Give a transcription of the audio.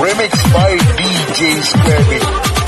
Remix by DJ Square